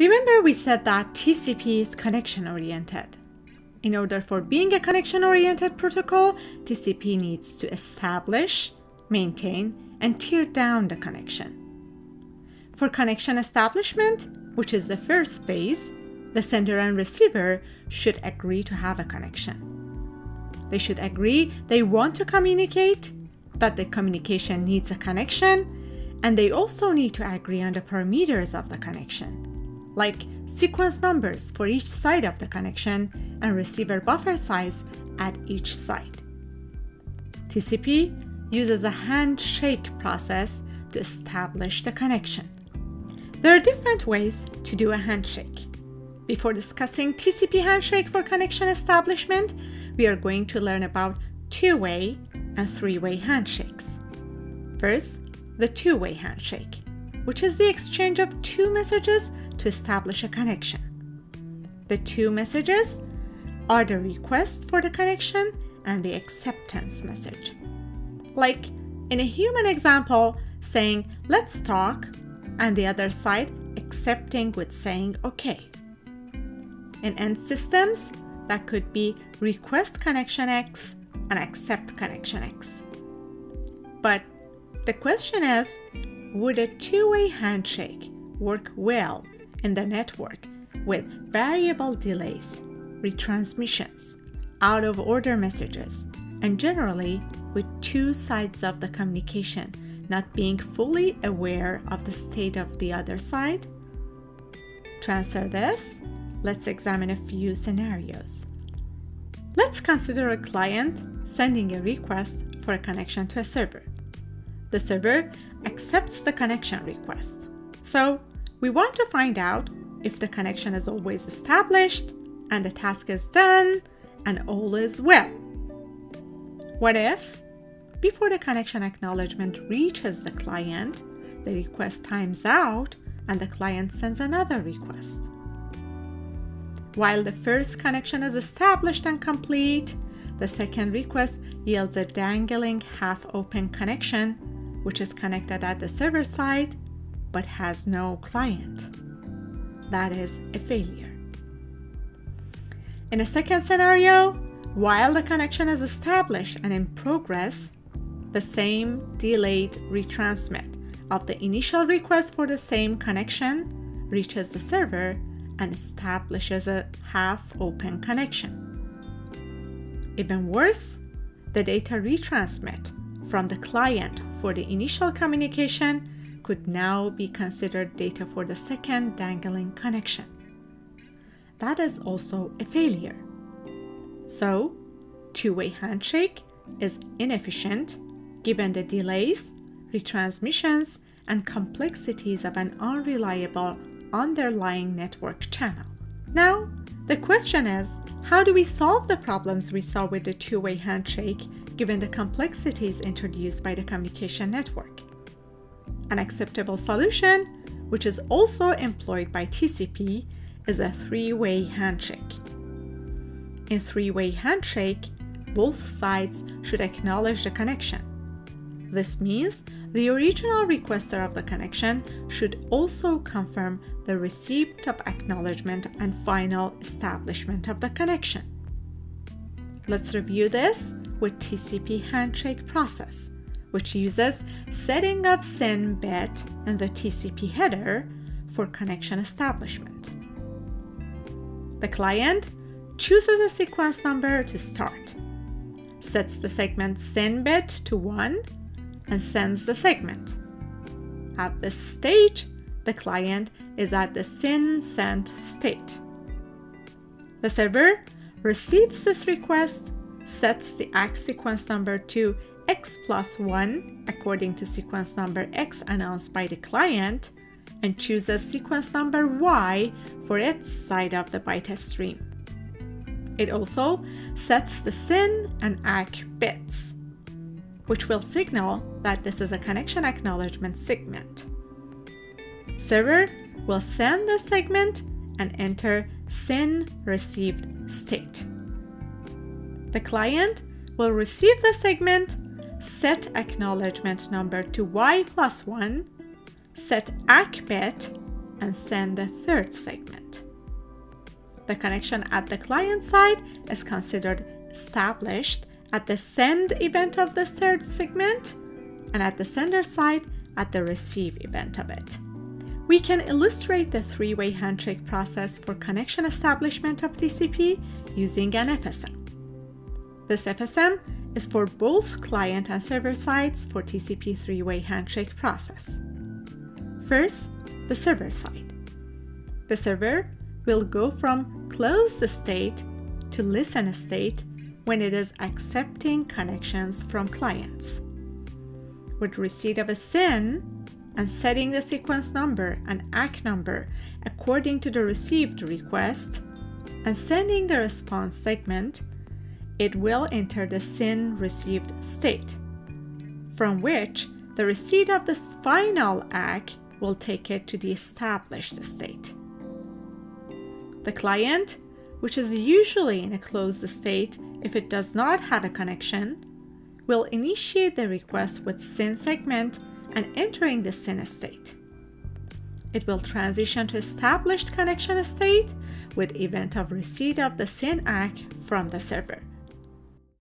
Remember we said that TCP is connection oriented. In order for being a connection oriented protocol, TCP needs to establish, maintain, and tear down the connection. For connection establishment, which is the first phase, the sender and receiver should agree to have a connection. They should agree they want to communicate, that the communication needs a connection, and they also need to agree on the parameters of the connection, like sequence numbers for each side of the connection and receiver buffer size at each side. TCP uses a handshake process to establish the connection. There are different ways to do a handshake. Before discussing TCP handshake for connection establishment, we are going to learn about two way and three way handshakes. First, the two way handshake, which is the exchange of two messages to establish a connection. The two messages are the request for the connection and the acceptance message. Like in a human example, saying, let's talk, and the other side accepting with saying, okay. In end systems, that could be request connection X and accept connection X. But the question is would a two way handshake work well in the network with variable delays, retransmissions, out of order messages, and generally with two sides of the communication not being fully aware of the state of the other side? To answer this, let's examine a few scenarios. Let's consider a client sending a request for a connection to a server. The server accepts the connection request. So we want to find out if the connection is always established and the task is done and all is well. What if, before the connection acknowledgement reaches the client, the request times out and the client sends another request? While the first connection is established and complete, the second request yields a dangling half open connection, which is connected at the server side but has no client. That is a failure. In a second scenario, while the connection is established and in progress, the same delayed retransmit of the initial request for the same connection reaches the server and establishes a half open connection. Even worse, the data retransmit from the client for the initial communication could now be considered data for the second dangling connection. That is also a failure. So, two way handshake is inefficient given the delays, retransmissions, and complexities of an unreliable underlying network channel. Now, the question is how do we solve the problems we saw with the two way handshake given the complexities introduced by the communication network? An acceptable solution, which is also employed by TCP, is a three way handshake. In three way handshake, both sides should acknowledge the connection. This means the original requester of the connection should also confirm the receipt of acknowledgement and final establishment of the connection. Let's review this with TCP handshake process, which uses setting of SYN bit in the TCP header for connection establishment. The client chooses a sequence number to start, sets the segment SYN bit to 1 and sends the segment. At this stage, the client is at the SYN sent state. The server receives this request, sets the X sequence number to X plus 1 according to sequence number X announced by the client, and chooses sequence number Y for its side of the byte stream. It also sets the SYN and ACK bits which will signal that this is a connection acknowledgement segment. Server will send the segment and enter SYN received state. The client will receive the segment, set acknowledgement number to Y plus 1, set ACK bit, and send the third segment. The connection at the client side is considered established at the send event of the third segment and at the sender side at the receive event of it. We can illustrate the three way handshake process for connection establishment of TCP using an FSM. This FSM is for both client and server sides for TCP three way handshake process. First, the server side. The server will go from closed state to listen state when it is accepting connections from clients. With receipt of a SYN, and setting the sequence number and ACK number according to the received request and sending the response segment, it will enter the SYN received state, from which the receipt of the final ACK will take it to the established state. The client, which is usually in a closed state if it does not have a connection, will initiate the request with SYN segment and entering the SYN state. It will transition to established connection state with event of receipt of the SYN ACK from the server.